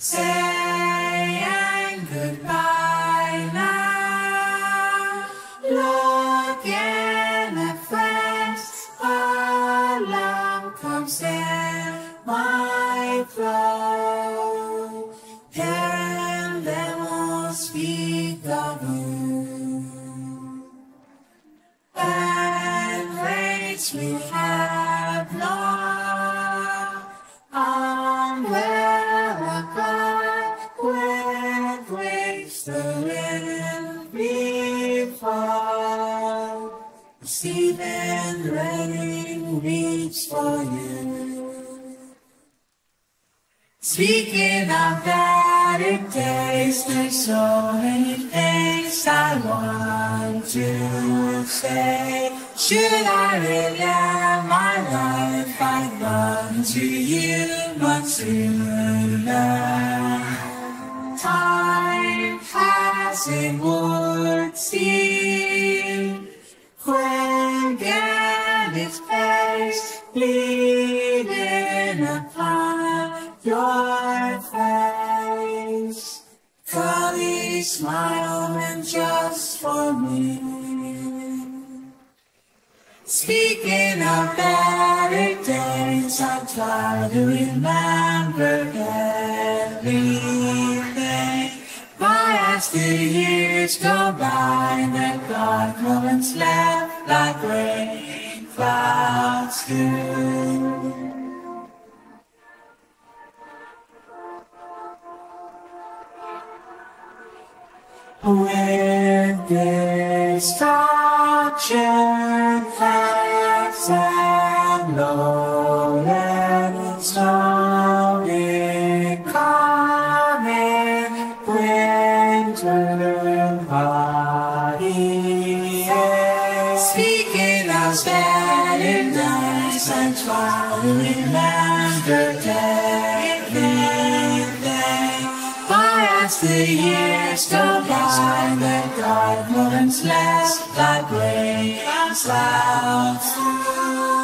saying goodbye now. Looking at friends, alarm comes in my throat. Hearing them all speak of you. And grace we have known. Receiving rain reach for you. Speaking of better days, there's so many things I want to say. Should I end my life, I'd run to you much sooner. Time passing would seem bleeding upon your face. Curly smiling just for me. Speaking of better days, I try to remember everything. But as the years go by, the dark moments left like rain clouds do. With destruction, floods and lowlands, slowly coming, winter party. Speaking of spending nights, and try to remember as the years go by, the dark moments last like rain clouds.